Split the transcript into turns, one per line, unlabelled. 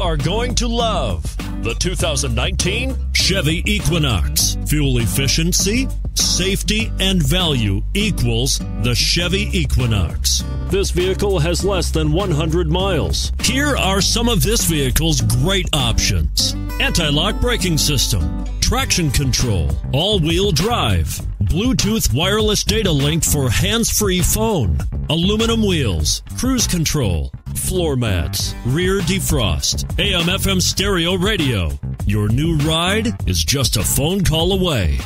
are going to love the 2019 Chevy Equinox. Fuel efficiency, safety, and value equals the Chevy Equinox. This vehicle has less than 100 miles. Here are some of this vehicle's great options anti lock braking system, traction control, all wheel drive, Bluetooth wireless data link for hands free phone, aluminum wheels, cruise control, floor mats, rear defrost, AM FM stereo radio. Your new ride is just a phone call away.